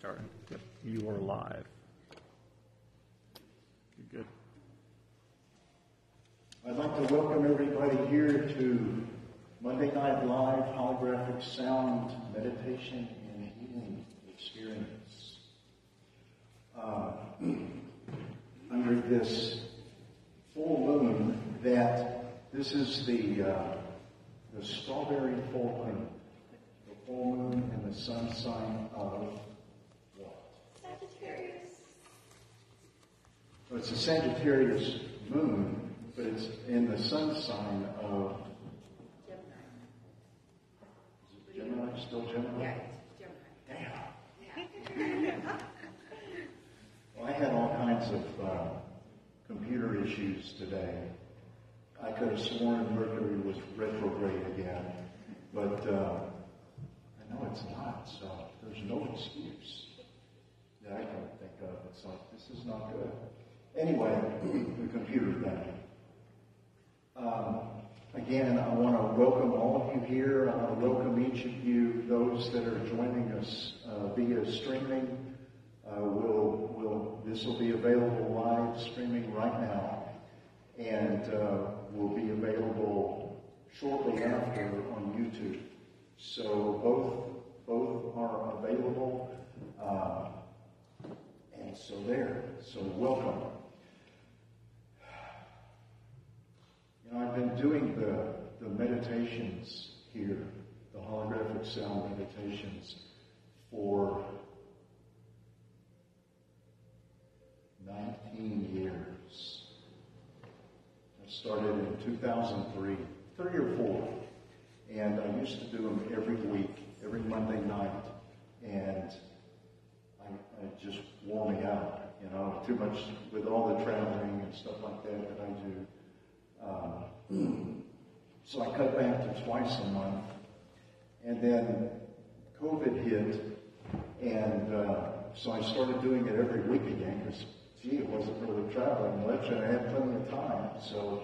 Starting. Yep, you are live. You're good. I'd like to welcome everybody here to Monday Night Live Holographic Sound Meditation and Healing Experience. Uh, under this full moon, that this is the uh, the strawberry full moon, the full moon and the sun sign of what? Sagittarius. It's a Sagittarius moon, but it's in the sun sign of Gemini. is it Gemini, still Gemini? Yeah, it's Gemini. Damn. Yeah. Well, I had all kinds of uh, computer issues today. I could have sworn Mercury was retrograde again, but uh, I know it's not, so there's no excuse that I can think of. It's like, this is not good. Anyway, the computer thing. Um, again, I want to welcome all of you here. I want to welcome each of you, those that are joining us uh, via streaming. Uh, we'll, we'll, this will be available live streaming right now, and uh, will be available shortly after on YouTube. So both both are available, uh, and so there. So welcome. Know, I've been doing the, the meditations here, the holographic sound meditations, for 19 years. I started in 2003, three or four, and I used to do them every week, every Monday night, and I, it just wore me out, you know, too much with all the traveling and stuff like that that I do. Um, so I cut back to twice a month, and then COVID hit, and uh, so I started doing it every week again because, gee, it wasn't really traveling much, and I had plenty of time. So,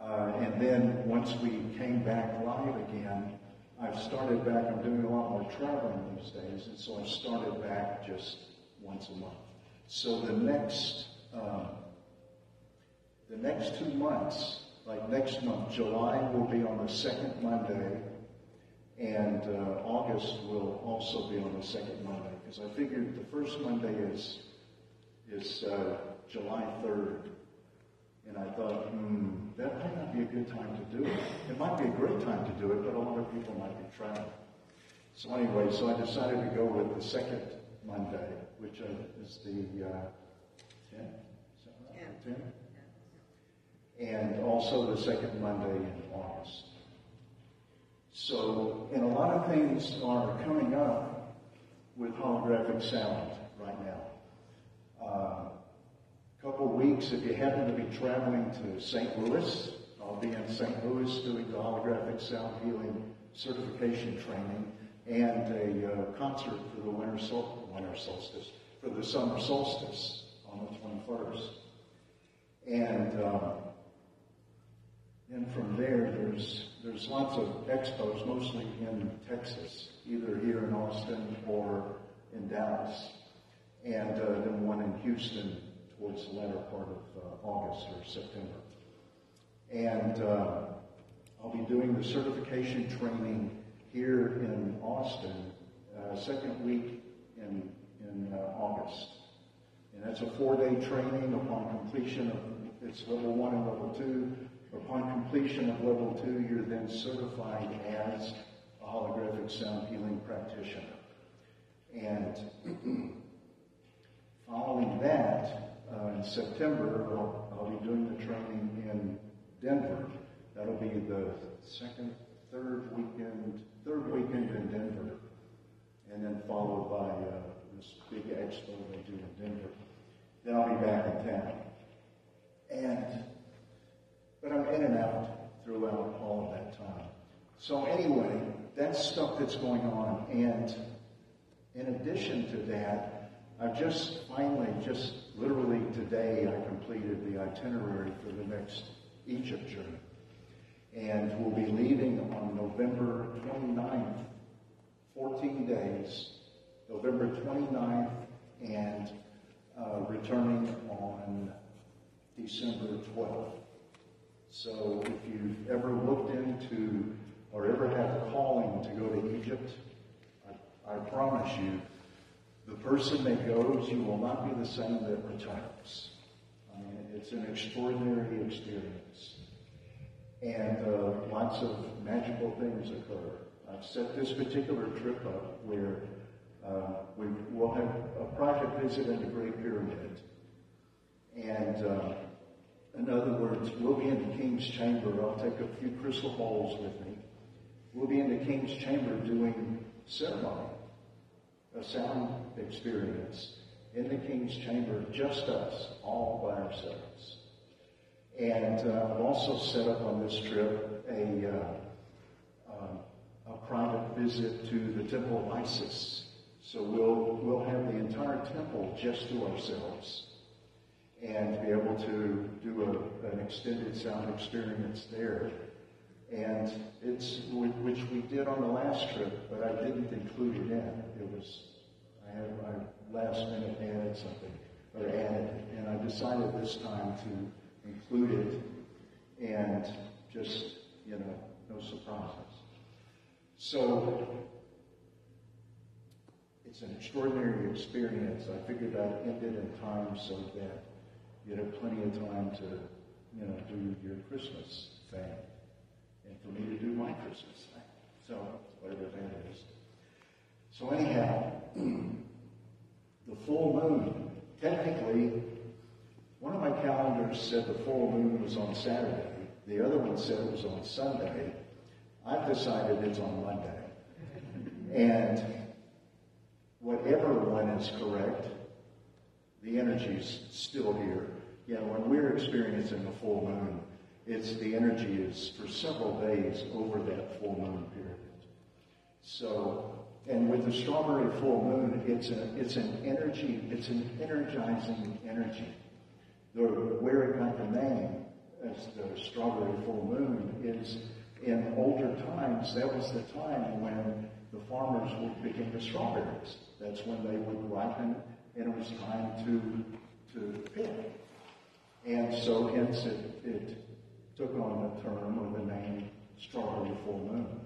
uh, and then once we came back live again, I've started back. I'm doing a lot more traveling these days, and so I started back just once a month. So the next. Uh, the next two months, like next month, July will be on the second Monday, and uh, August will also be on the second Monday, because I figured the first Monday is is uh, July 3rd. And I thought, hmm, that might not be a good time to do it. It might be a great time to do it, but a lot of people might be traveling. So anyway, so I decided to go with the second Monday, which uh, is the uh, 10th. Is that right? Yeah. 10th? And also the second Monday in August. So, and a lot of things are coming up with holographic sound right now. Uh, couple weeks, if you happen to be traveling to St. Louis, I'll be in St. Louis doing the holographic sound healing certification training and a uh, concert for the winter, sol- winter solstice, for the summer solstice on the 21st. And um, then from there, there's there's lots of expos, mostly in Texas, either here in Austin or in Dallas, and uh, then one in Houston towards the latter part of uh, August or September. And uh, I'll be doing the certification training here in Austin, uh, second week in in uh, August, and that's a four-day training. Upon completion of it's level one and level two. Upon completion of level two, you're then certified as a holographic sound healing practitioner. And following that, uh, in September, I'll, I'll be doing the training in Denver. That'll be the second, third weekend, third weekend in Denver, and then followed by uh, this big expo they do in Denver. Then I'll be back in town. And but I'm in and out throughout all of that time. So anyway, that's stuff that's going on. And in addition to that, I've just finally, just literally today, I completed the itinerary for the next Egypt journey. And we'll be leaving on November 29th, 14 days November 29th, and uh, returning on December 12th. So if you've ever looked into or ever had a calling to go to Egypt, I, I promise you, the person that goes, you will not be the same that returns. I mean, it's an extraordinary experience. And uh, lots of magical things occur. I've set this particular trip up where uh, we will have a private visit in the Great Pyramid. And uh, in other words, we'll be in the King's Chamber. I'll take a few crystal bowls with me. We'll be in the King's Chamber doing ceremony, a sound experience in the King's Chamber, just us, all by ourselves. And uh, I've also set up on this trip a, uh, um, a private visit to the Temple of Isis. So we'll, we'll have the entire temple just to ourselves and be able to do a, an extended sound experience there. And it's, which we did on the last trip, but I didn't include it in. It was, I had, I last minute added something, or added, and I decided this time to include it and just, you know, no surprises. So, it's an extraordinary experience. I figured I'd end it in time so that you have plenty of time to, you know, do your Christmas thing. And for me to do my Christmas thing. So, whatever that is. So anyhow, the full moon, technically, one of my calendars said the full moon was on Saturday. The other one said it was on Sunday. I've decided it's on Monday. And whatever one is correct, the energy's still here. You know, when we're experiencing a full moon, it's the energy is for several days over that full moon period. So, and with the strawberry full moon, it's a, it's an energy, it's an energizing energy. The, where it got the name as the strawberry full moon is in older times, that was the time when the farmers would begin the strawberries. That's when they would ripen and it was time to, to pick. And so hence it, it took on the term or the name strawberry full moon.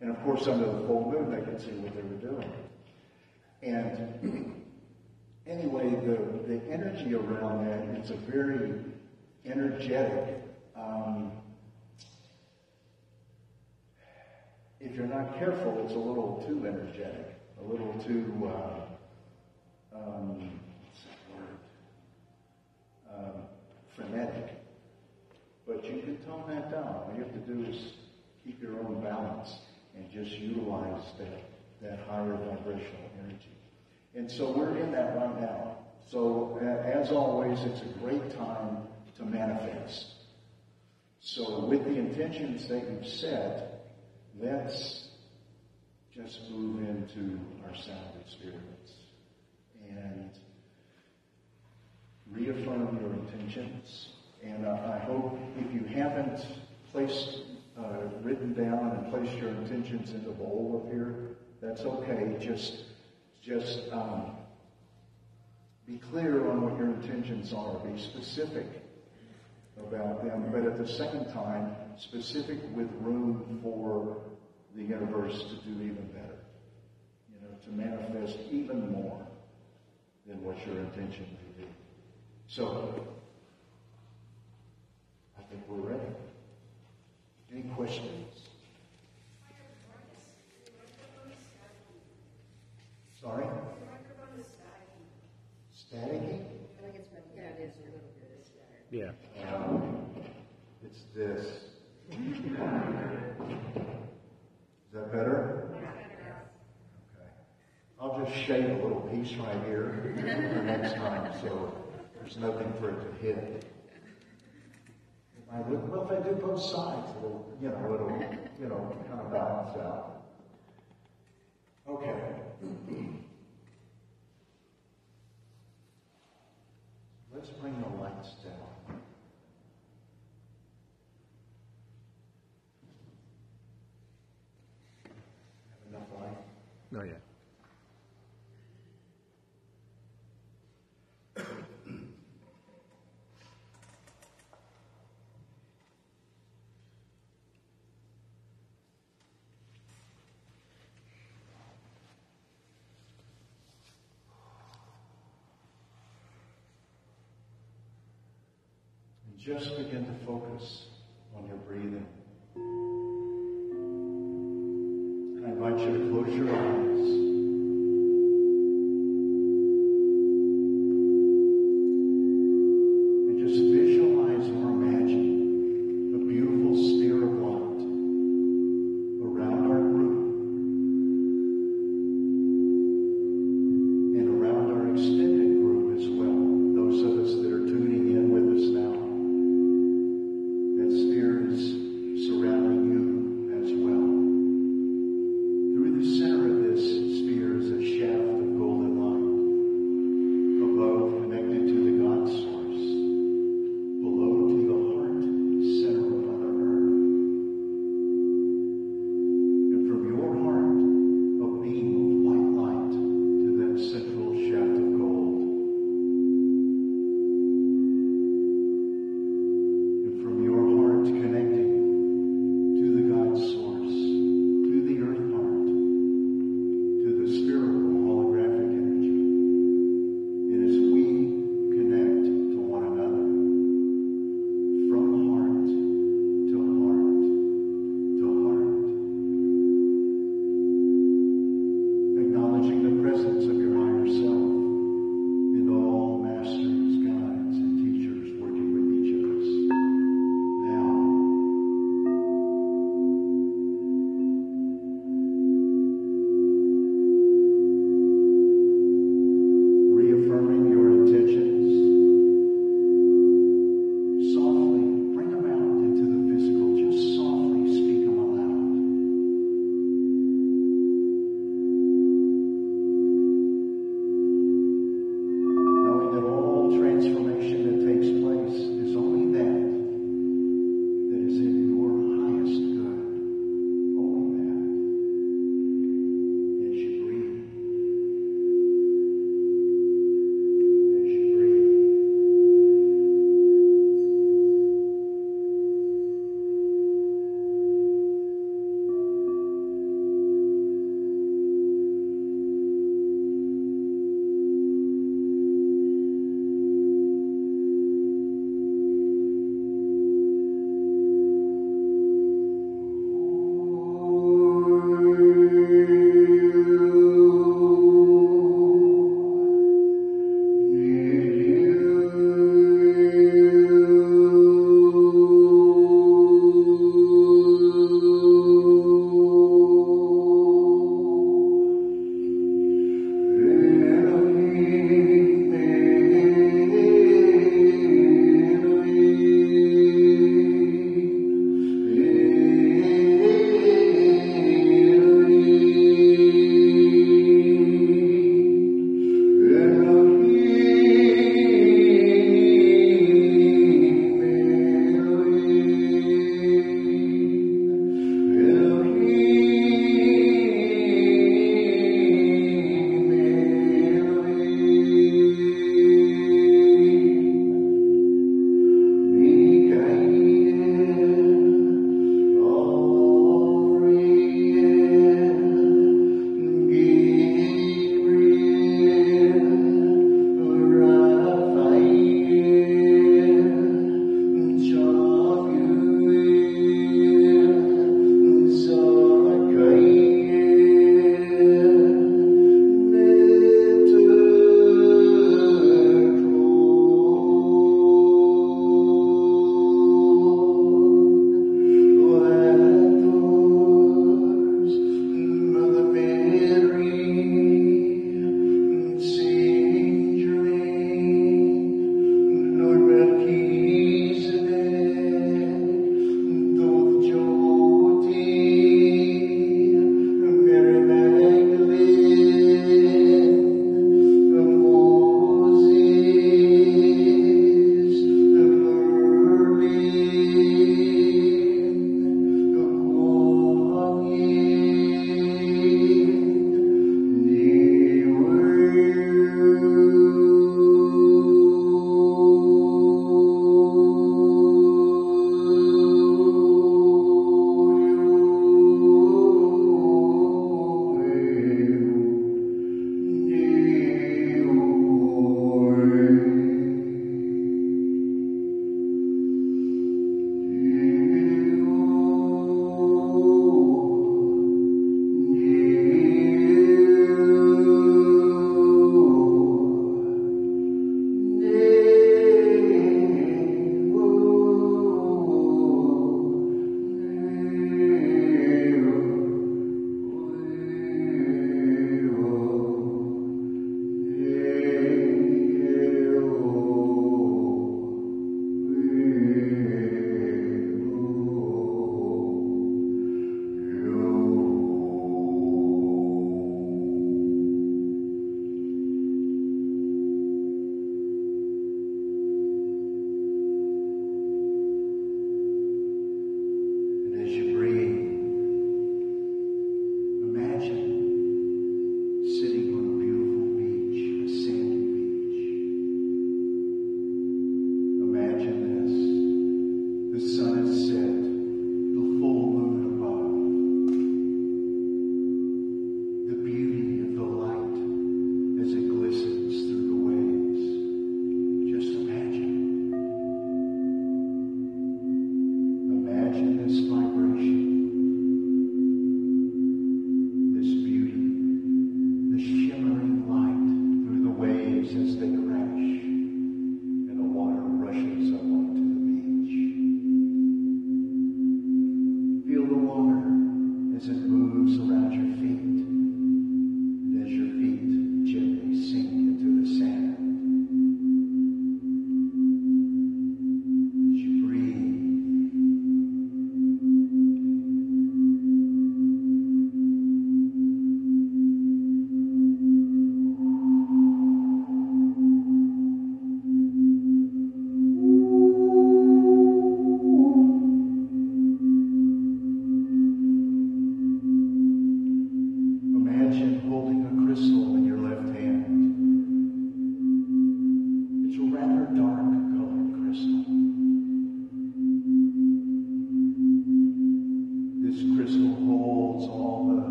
And of course under the full moon they could see what they were doing. And anyway, the, the energy around that, it's a very energetic, um, if you're not careful, it's a little too energetic, a little too, uh, um, what's that word? Um, frenetic. But you can tone that down. All you have to do is keep your own balance and just utilize that, that higher vibrational energy. And so we're in that right now. So uh, as always, it's a great time to manifest. So with the intentions that you've set, let's just move into our sound experience and reaffirm your intentions. And I hope if you haven't placed, uh, written down and placed your intentions in the bowl up here, that's okay. Just, just um, be clear on what your intentions are. Be specific about them, but at the same time, specific with room for the universe to do even better. You know, to manifest even more than what your intention be. So, I think we're ready. Any questions? Sorry? Static? I think it's been, yeah, it is a little bit. Yeah. Um, it's this. Is that better? Okay. I'll just shade a little piece right here for next time, so there's nothing for it to hit. I would, well, if I do both sides, it'll, you know, it'll, you know, kind of balance out. Okay. Let's bring the lights down. Have enough light? Not yet. Just begin to focus on your breathing.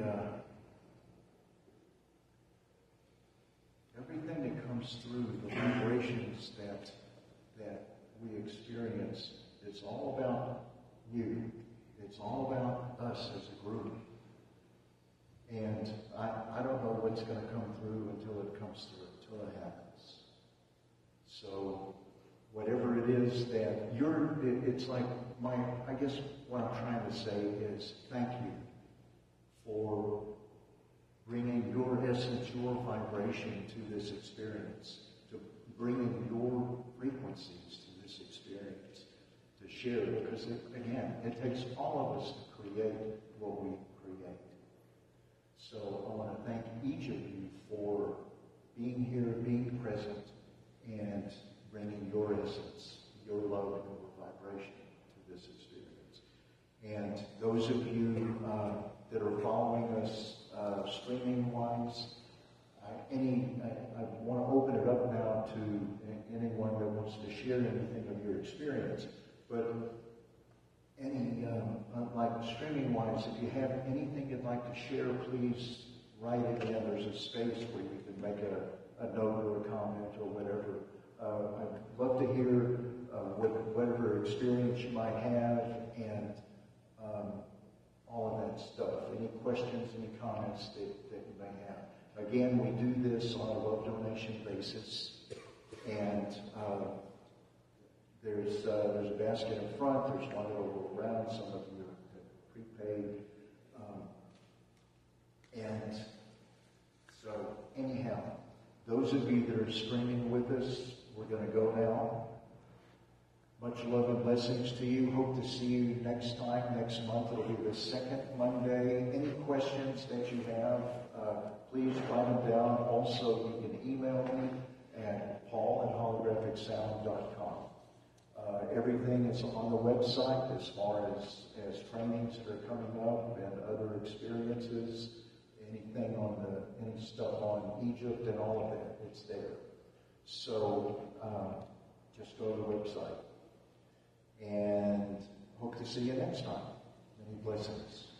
Uh, everything that comes through, the vibrations that that we experience, it's all about you. It's all about us as a group. And I, I don't know what's going to come through until it comes through, until it happens. So whatever it is that you're, it, it's like my, I guess what I'm trying to say is thank you for bringing your essence, your vibration to this experience, to bringing your frequencies to this experience, to share it. Because it, again, it takes all of us to create what we create. So I want to thank each of you for being here, being present, and bringing your essence, your love, and your vibration to this experience. And those of you uh, that are following us uh, streaming wise, uh, any, I, I want to open it up now to anyone that wants to share anything of your experience. But any, um, like streaming wise, if you have anything you'd like to share, please write it in. There's a space where you can make a, a note or a comment or whatever. Uh, I'd love to hear uh, what, whatever experience you might have and um, all of that stuff. Any questions, any comments that, that you may have. Again, we do this on a love donation basis. And uh, there's, uh, there's a basket in front, there's one go around, some of you have prepaid. Um, and so, anyhow, those of you that are streaming with us, we're going to go now. Much love and blessings to you. Hope to see you next time, next month. It'll be the second Monday. Any questions that you have, uh, please write them down. Also, you can email me at paul at holographicsound.com. Uh, everything is on the website as far as, as trainings that are coming up and other experiences, anything on the, any stuff on Egypt and all of that, it's there. So uh, just go to the website. And hope to see you next time. Many blessings.